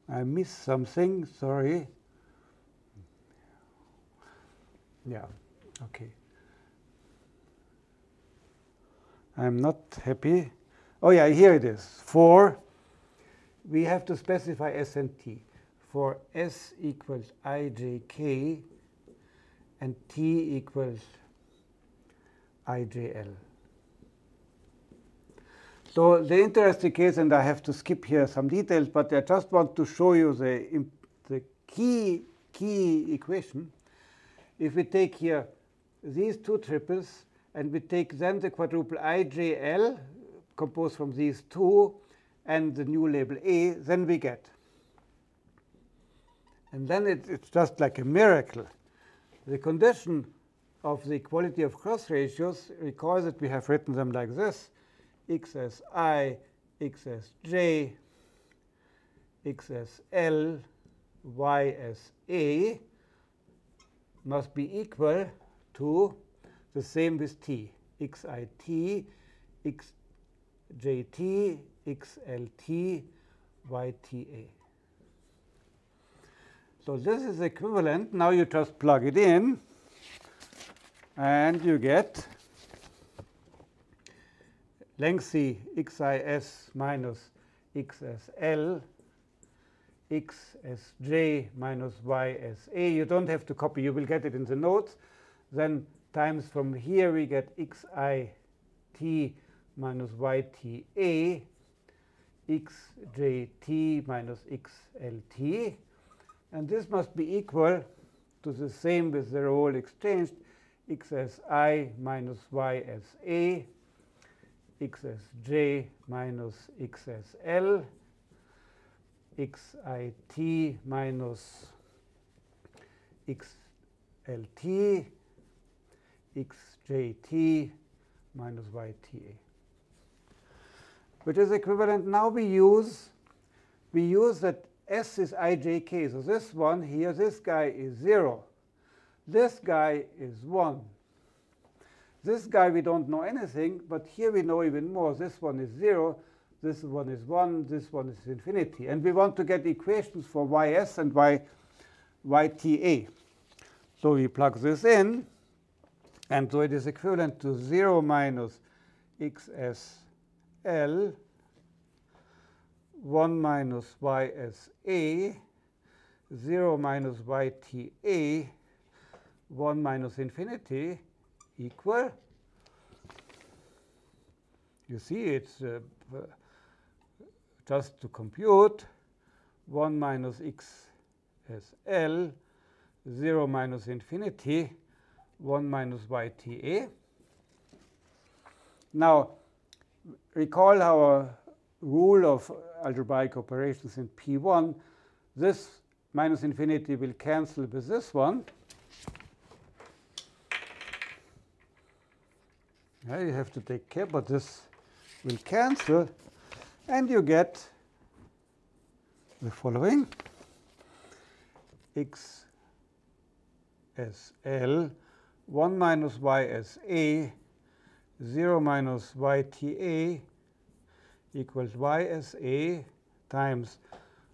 I missed something, sorry. Yeah, okay. I'm not happy. Oh yeah, here it is. For we have to specify S and T. For S equals ijk and T equals ijl. So the interesting case, and I have to skip here some details, but I just want to show you the, the key, key equation. If we take here these two triples, and we take then the quadruple ijl, composed from these two, and the new label A, then we get. And then it, it's just like a miracle. The condition of the equality of cross ratios, recall that we have written them like this, x as i, x as j, x as l, y as a, must be equal to the same with t, xit, xjt, xlt yta. So this is equivalent. Now you just plug it in, and you get lengthy xis minus xsl x as j minus ysa. You don't have to copy. You will get it in the notes. Then times from here we get xit minus yt a xjt minus xlt. And this must be equal to the same with the role exchanged, x minus y as a, x as j minus x l, xit minus xlt, xjt minus yta which is equivalent. Now we use we use that S is ijk. So this one here, this guy is 0. This guy is 1. This guy we don't know anything, but here we know even more. This one is 0, this one is 1, this one is infinity. And we want to get equations for ys and y, yta. So we plug this in, and so it is equivalent to 0 minus xs L 1 minus y as a, 0 minus y t a, 1 minus infinity equal. You see, it's uh, just to compute 1 minus x as L, 0 minus infinity, 1 minus y t a. Now, recall our rule of algebraic operations in P1. This minus infinity will cancel with this one. Yeah, you have to take care, but this will cancel. And you get the following. x as L, 1 minus y as A, 0 minus yta equals ysa times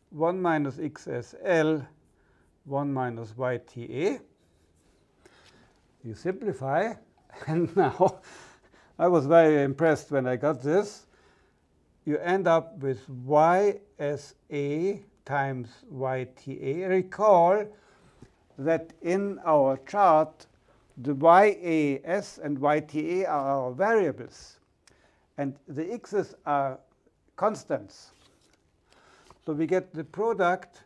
1 minus x as l, 1 minus yta. You simplify, and now I was very impressed when I got this. You end up with ysa times yta. Recall that in our chart, the YAS and YTA are our variables, and the x's are constants. So we get the product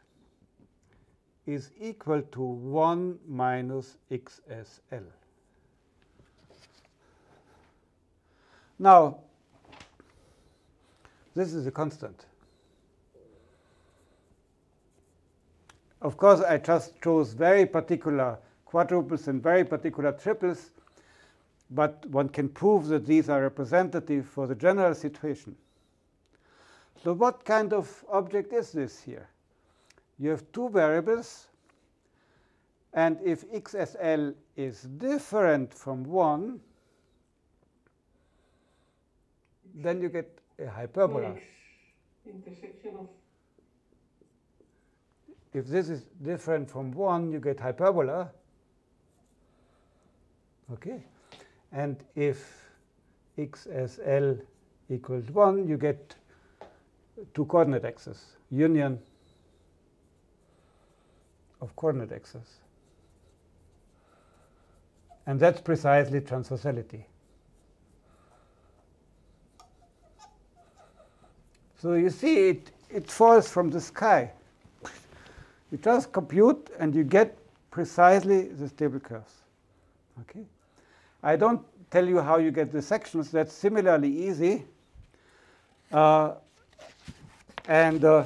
is equal to 1 minus XSL. Now, this is a constant. Of course, I just chose very particular quadruples and very particular triples, but one can prove that these are representative for the general situation. So what kind of object is this here? You have two variables, and if xsl is different from 1, then you get a hyperbola. Intersection of if this is different from 1, you get hyperbola. Okay, and if x as L equals 1, you get two coordinate axes, union of coordinate axes. And that's precisely transversality. So you see, it, it falls from the sky. You just compute and you get precisely the stable curves. Okay? I don't tell you how you get the sections. That's similarly easy. Uh, and uh,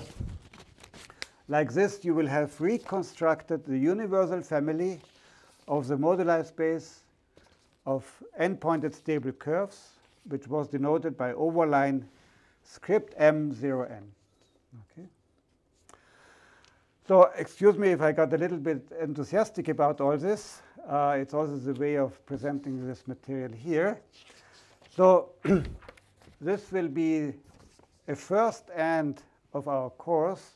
like this, you will have reconstructed the universal family of the moduli space of n-pointed stable curves, which was denoted by overline script m0n. Okay. So excuse me if I got a little bit enthusiastic about all this. Uh, it's also the way of presenting this material here. So this will be a first end of our course.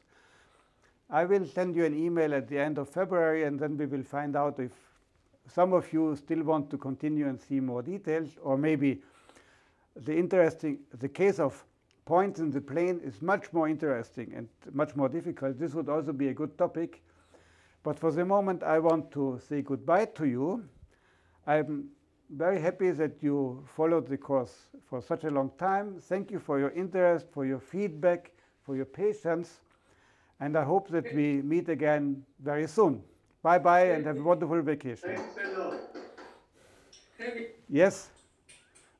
I will send you an email at the end of February, and then we will find out if some of you still want to continue and see more details, or maybe the interesting, the case of points in the plane is much more interesting and much more difficult. This would also be a good topic. But for the moment, I want to say goodbye to you. I'm very happy that you followed the course for such a long time. Thank you for your interest, for your feedback, for your patience. And I hope that we meet again very soon. Bye bye and have a wonderful vacation. Thanks a lot. Yes.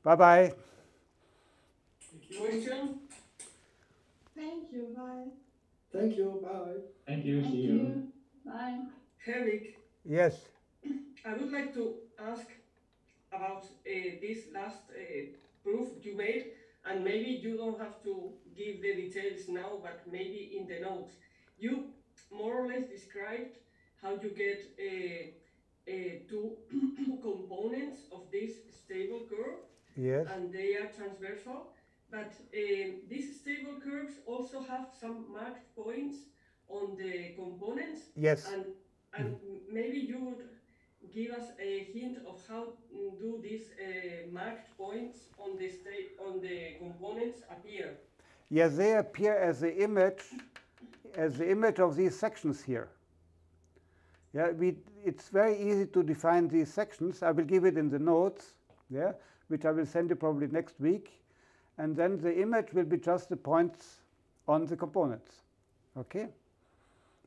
Bye bye. question? Thank you, bye. Thank you. Bye. Thank you. Thank See you. You. Bye. Herwig, Yes. I would like to ask about uh, this last uh, proof you made, and maybe you don't have to give the details now, but maybe in the notes. You more or less described how you get uh, uh, two components of this stable curve, Yes. and they are transversal. But um, these stable curves also have some marked points on the components, Yes. and and maybe you would give us a hint of how mm, do these uh, marked points on the state on the components appear. Yes, they appear as the image, as the image of these sections here. Yeah, we, it's very easy to define these sections. I will give it in the notes, yeah, which I will send you probably next week. And then the image will be just the points on the components. Okay?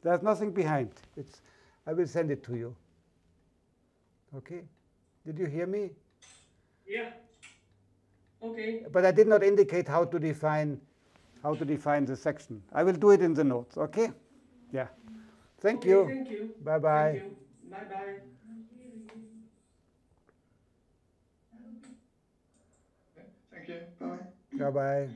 There's nothing behind. It's, I will send it to you. Okay? Did you hear me? Yeah. Okay. But I did not indicate how to define how to define the section. I will do it in the notes, okay? Yeah. Thank okay, you. Thank you. Bye bye. Bye-bye. Thank you. Bye bye.